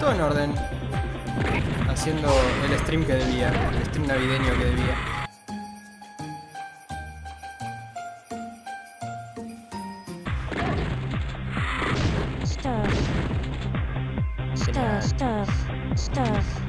Todo en orden. Haciendo el stream que debía, el stream navideño que debía. Stuff. Stuff. Stuff. Stuff.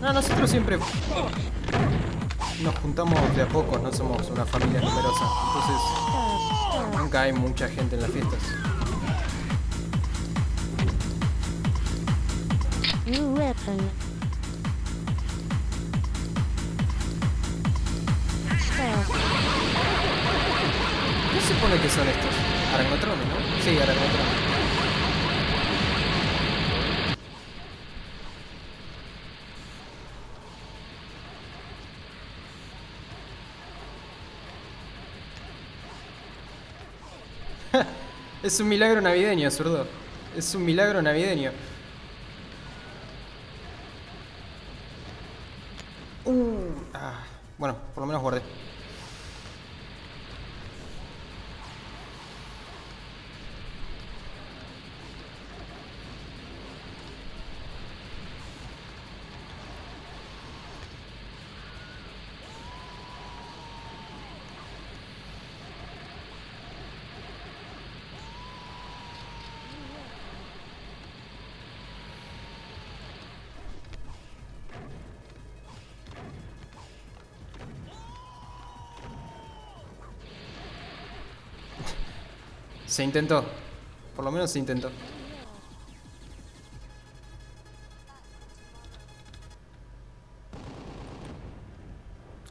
No, nosotros siempre nos juntamos de a pocos, no somos una familia numerosa. Entonces nunca hay mucha gente en las fiestas. New. ¿Qué se supone que son estos? Aragnotrones, ¿no? Sí, aragnotrones. es un milagro navideño, zurdo. Es un milagro navideño. Uh, ah, bueno, por lo menos guardé. Se intentó. Por lo menos se intentó.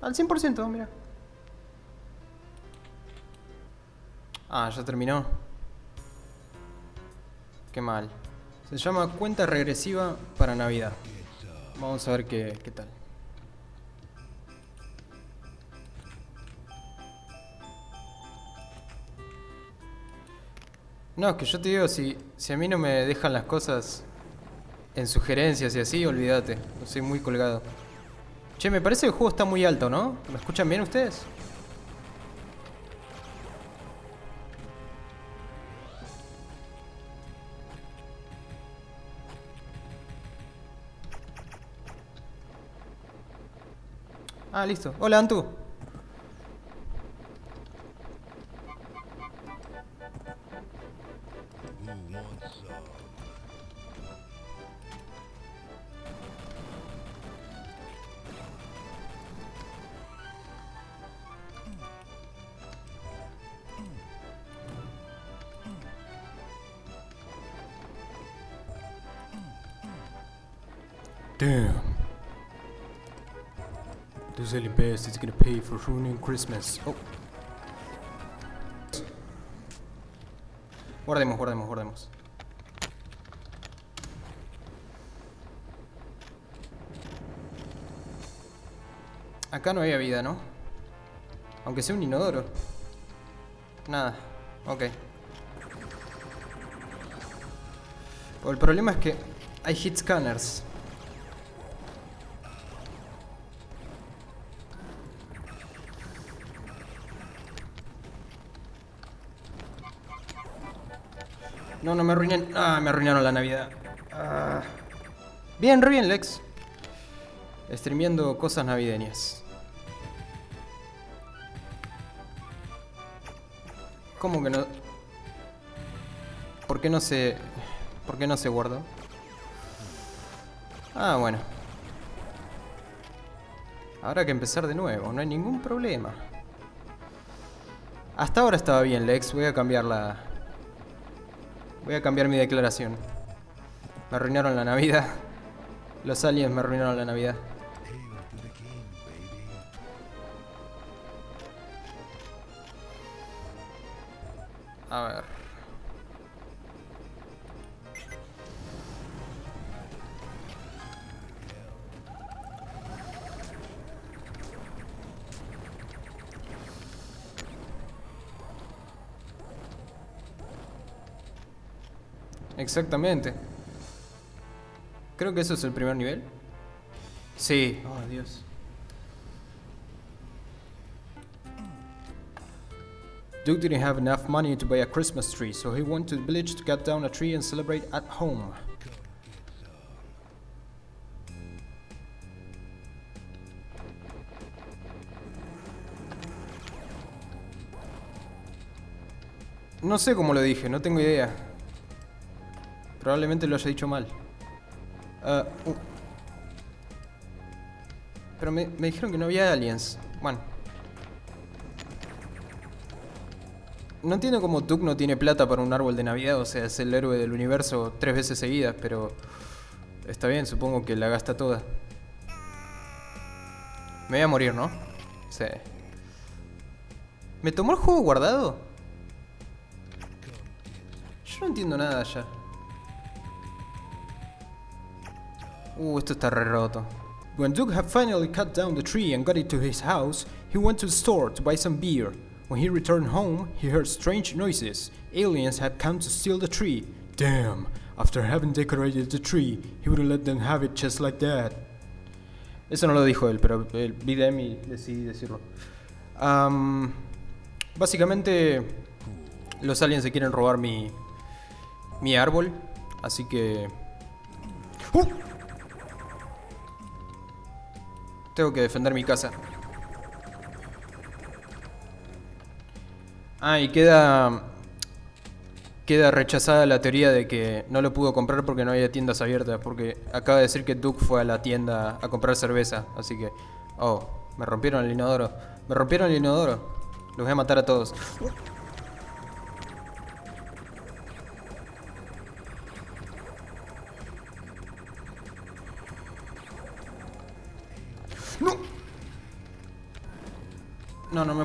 Al 100%, mira. Ah, ya terminó. Qué mal. Se llama cuenta regresiva para Navidad. Vamos a ver qué, qué tal. No, es que yo te digo, si, si a mí no me dejan las cosas en sugerencias y así, olvídate. Soy muy colgado. Che, me parece que el juego está muy alto, ¿no? ¿Me escuchan bien ustedes? Ah, listo. Hola, Antu. Damn. This alien bastard is gonna pay for ruining Christmas. Oh. Guardemos, guardemos, guardemos. Acá no había vida, ¿no? Aunque sea un inodoro. Nada. Ok. O el problema es que hay hit scanners. No, no me arruinen. Ah, me arruinaron la Navidad. Ah. Bien, re bien, Lex. Streameando cosas navideñas. ¿Cómo que no? ¿Por qué no se... ¿Por qué no se guardó? Ah, bueno. Habrá que empezar de nuevo, no hay ningún problema. Hasta ahora estaba bien, Lex. Voy a cambiar la... Voy a cambiar mi declaración. Me arruinaron la Navidad. Los aliens me arruinaron la Navidad. A ver. Exactamente. Creo que eso es el primer nivel. Sí. Oh, Dios. Duke didn't have enough money to buy a Christmas tree, so he went to the village to cut down a tree and celebrate at home. No sé cómo lo dije, no tengo idea. Probablemente lo haya dicho mal. Ah. Pero me, dijeron que no había aliens. Bueno. No entiendo cómo Duke no tiene plata para un árbol de Navidad, o sea, es el héroe del universo tres veces seguidas, pero está bien, supongo que la gasta toda. Me voy a morir, ¿no? Sí. ¿Me tomó el juego guardado? Yo no entiendo nada ya. Uh, está re roto. When Duke had finally cut down the tree and got it to his house, he went to the store to buy some beer. When he returned home, he heard strange noises. Aliens had come to steal the tree. Damn, after having decorated the tree, he wouldn't let them have it just like that. Eso no lo dijo él, pero de mí y decidí decirlo. Am, básicamente, los aliens se quieren robar mi, mi árbol, así que... ¡Uh! Tengo que defender mi casa. Ah, y queda. Queda rechazada la teoría de que no lo pudo comprar porque no había tiendas abiertas. Porque acaba de decir que Duke fue a la tienda a comprar cerveza. Así que. Oh, me rompieron el inodoro. Me rompieron el inodoro. Los voy a matar a todos.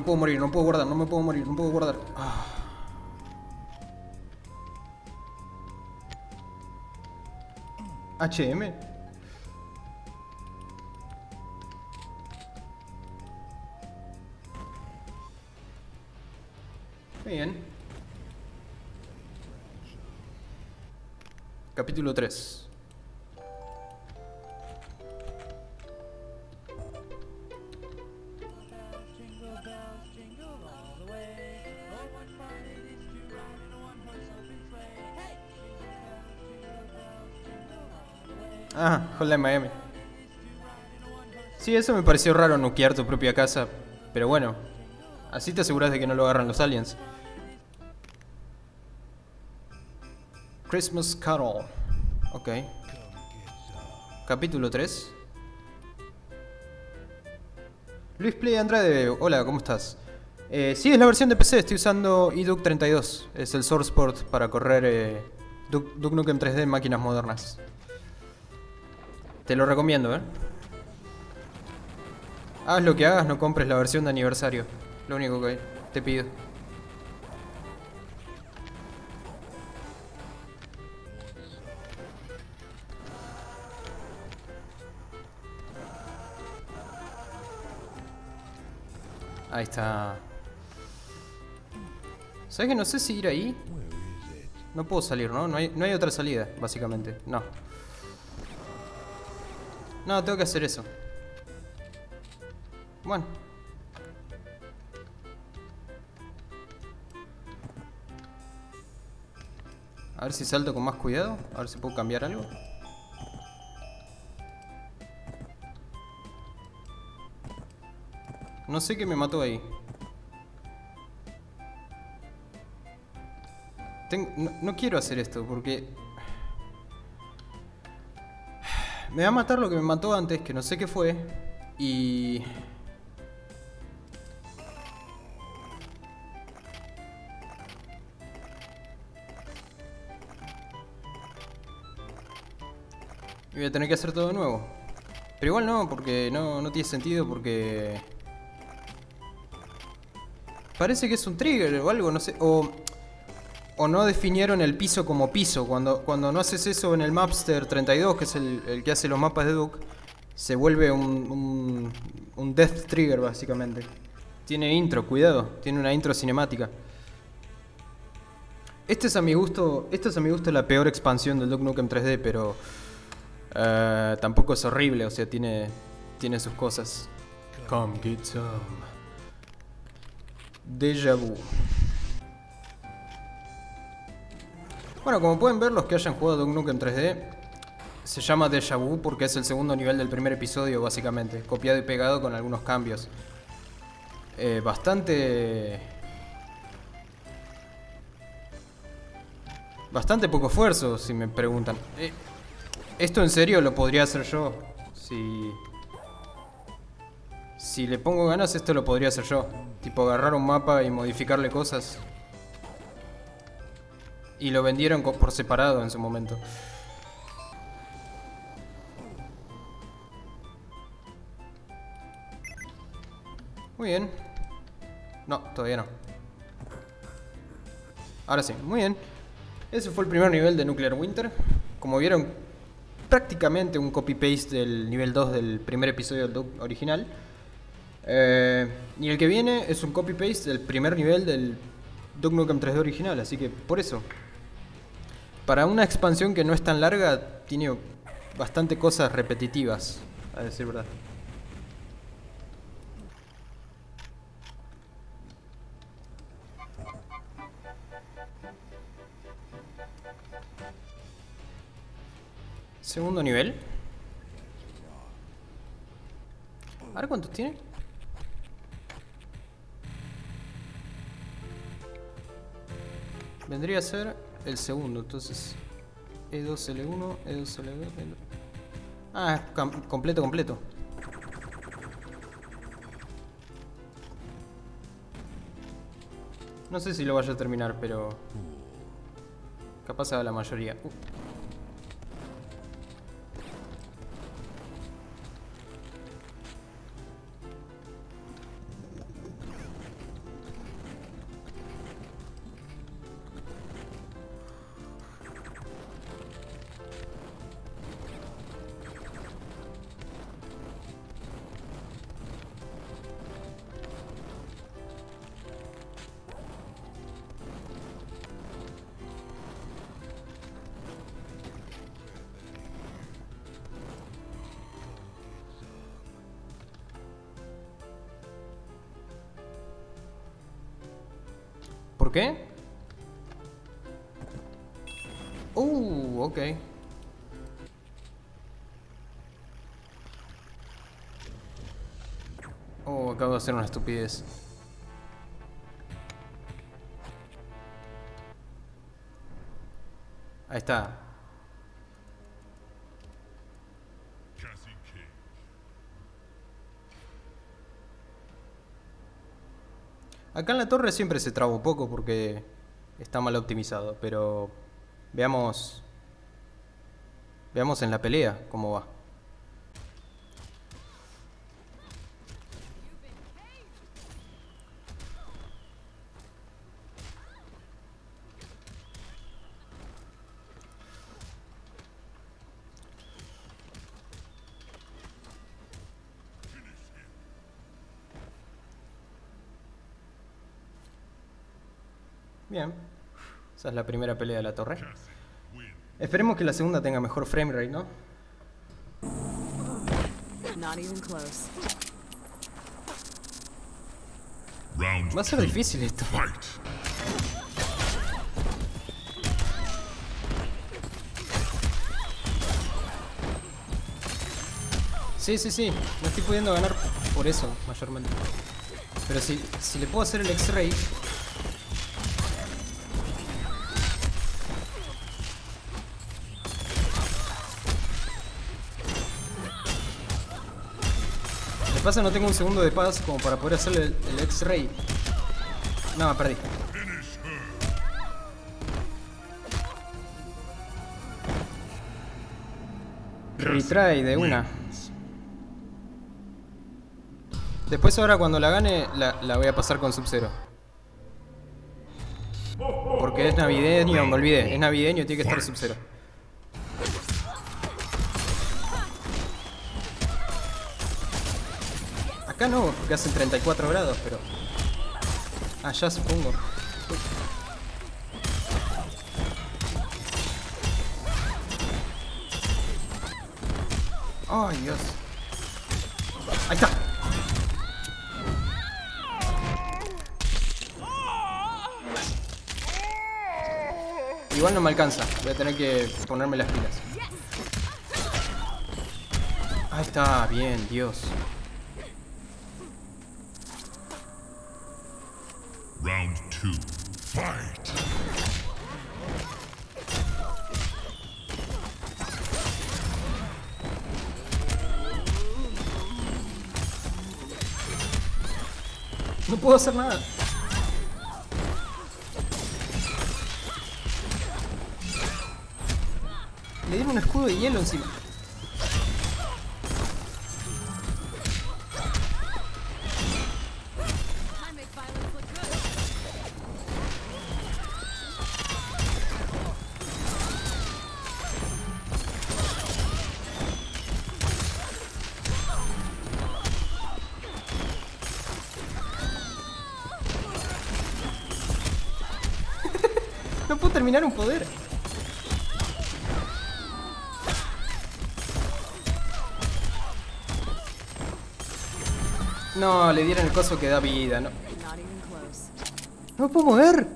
Puedo morir, no puedo guardar, no me puedo morir, no puedo guardar. Ah. HM. Bien. Capítulo 3. Ah, Hotline Miami. Sí, eso me pareció raro nuquear tu propia casa, pero bueno, así te aseguras de que no lo agarran los aliens. Christmas Carol. Ok. Capítulo 3. Luis Play Andrade, hola, ¿cómo estás? Eh, sí, es la versión de PC, estoy usando eDuke 32. Es el source port para correr eh, Duke Nukem 3D en máquinas modernas. Te lo recomiendo, ¿eh? Haz lo que hagas, no compres la versión de aniversario. Lo único que te pido. Ahí está. ¿Sabes que no sé si ir ahí? No puedo salir, ¿no? No hay, no hay otra salida, básicamente. No. No, tengo que hacer eso. Bueno. A ver si salto con más cuidado. A ver si puedo cambiar algo. No sé qué me mató ahí. No, no quiero hacer esto porque... Me va a matar lo que me mató antes, que no sé qué fue. Y... Voy a tener que hacer todo de nuevo. Pero igual no, porque no, no tiene sentido, porque... Parece que es un trigger o algo, no sé. O... o no definieron el piso como piso. Cuando, cuando no haces eso en el Mapster 32, que es el, el que hace los mapas de Duke, se vuelve un, un, un Death Trigger básicamente. Tiene intro, cuidado, tiene una intro cinemática. Este es a mi gusto, esta es a mi gusto la peor expansión del Duke Nukem 3D, pero eh, tampoco es horrible, o sea, tiene, tiene sus cosas. Come get some. Deja vu. Bueno, como pueden ver los que hayan jugado Duke Nukem 3D, se llama Deja Vu porque es el segundo nivel del primer episodio, básicamente. Copiado y pegado con algunos cambios. Eh, bastante... Bastante poco esfuerzo, si me preguntan. Eh, esto en serio lo podría hacer yo. Si... Si le pongo ganas, esto lo podría hacer yo. Tipo agarrar un mapa y modificarle cosas. Y lo vendieron por separado en su momento. Muy bien. No, todavía no. Ahora sí, muy bien. Ese fue el primer nivel de Nuclear Winter. Como vieron, prácticamente un copy-paste del nivel 2 del primer episodio del original. Eh, y el que viene es un copy-paste del primer nivel del Duke Nukem 3D original, así que por eso. Para una expansión que no es tan larga, tiene bastante cosas repetitivas, a decir verdad. Segundo nivel. A ver cuántos tiene. Vendría a ser el segundo, entonces. E E2L1, E2L2. L2. Ah, completo, completo. No sé si lo vaya a terminar, pero. Capaz haga la mayoría. Uh. Qué? Uh, ok. Oh, acabo de hacer una estupidez. Ahí está. Acá en la torre siempre se traba un poco porque está mal optimizado, pero veamos veamos en la pelea cómo va. Bien. Esa es la primera pelea de la torre. Esperemos que la segunda tenga mejor frame rate, ¿no? Va a ser difícil esto. Sí, sí, sí. No estoy pudiendo ganar por eso, mayormente. Pero si, si le puedo hacer el X-Ray... pasa no tengo un segundo de paz como para poder hacerle el, el X-Ray. No, perdí. Retry de una. Después ahora cuando la gane la, la voy a pasar con Sub-Zero. ¿Por Porque es navideño, me olvidé. Es navideño, tiene que estar Sub-Zero. Acá no, porque hacen 34 grados, pero... Allá supongo. Ay, Dios. Ahí está. Igual no me alcanza. Voy a tener que ponerme las pilas. Ahí está, bien, Dios. No puedo hacer nada. Le dieron un escudo de hielo encima. Terminar un poder. No, le dieron el coso que da vida, no. No puedo mover.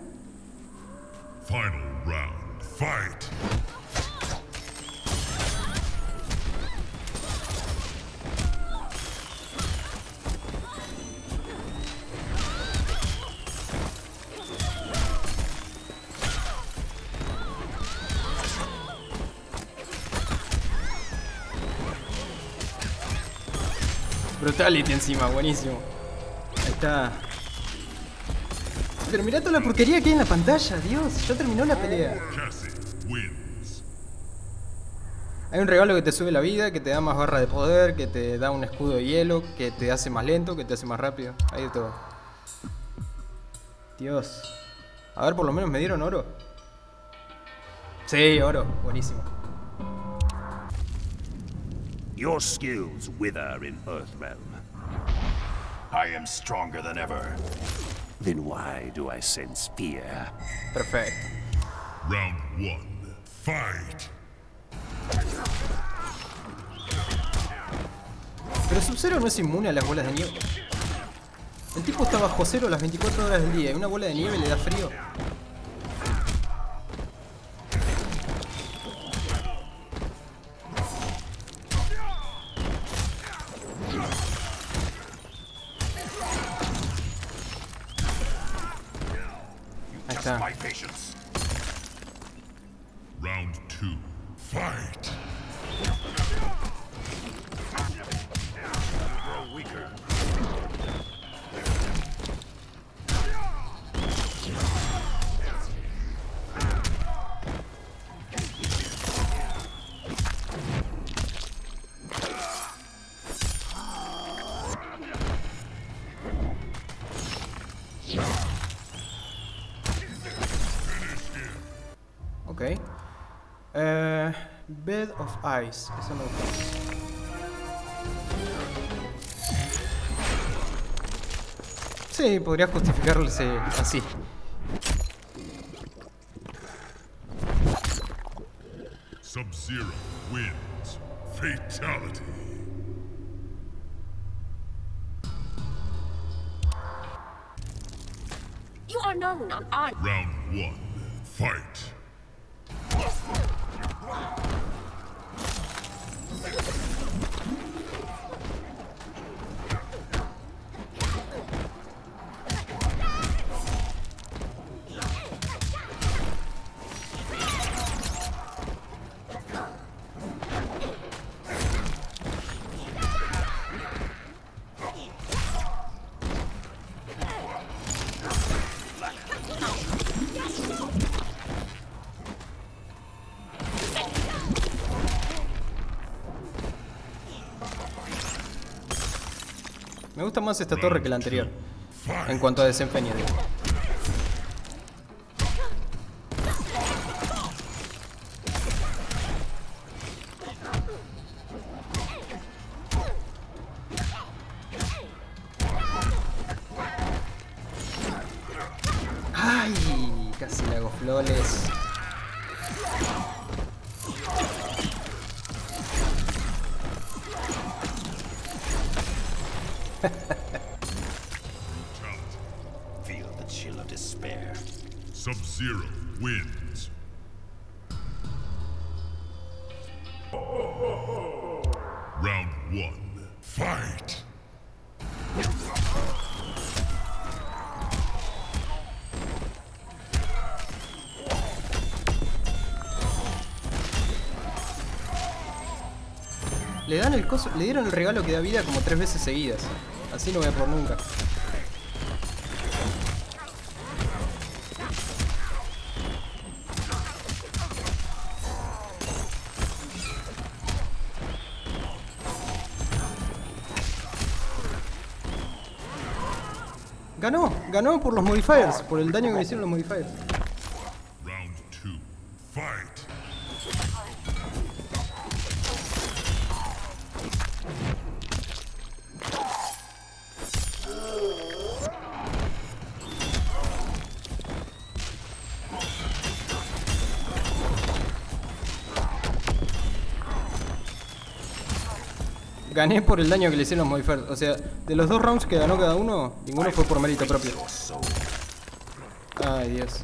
Brutality encima, buenísimo. Ahí está. Pero mirá toda la porquería que hay en la pantalla, Dios. Ya terminó la pelea. Hay un regalo que te sube la vida, que te da más barra de poder, que te da un escudo de hielo, que te hace más lento, que te hace más rápido. Hay de todo. Dios. A ver, por lo menos me dieron oro. Sí, oro. Buenísimo. Your skills wither in Earthrealm. I am stronger than ever. Then why do I sense fear? Perfect. Round one. Fight. Pero Sub-Zero no es inmune a las bolas de nieve. El tipo está bajo cero las 24 horas del día y una bola de nieve le da frío. Ice. Eso me gusta. Sí, podría justificarse así. Sub-Zero wins. Fatality. You are known on on. Round one. Fight. Me gusta más esta torre que la anterior. En cuanto a desempeño. Sub-Zero wins. Round one, fight! Le dan el coso, le dieron el regalo que da vida como tres veces seguidas. Así no voy a por nunca. Ganó, ganó por los modifiers, por el daño que le hicieron los modifiers. Round two, fight! Gané por el daño que le hicieron los modifiers. O sea, de los dos rounds que ganó cada uno, ninguno fue por mérito propio. Ay, Dios.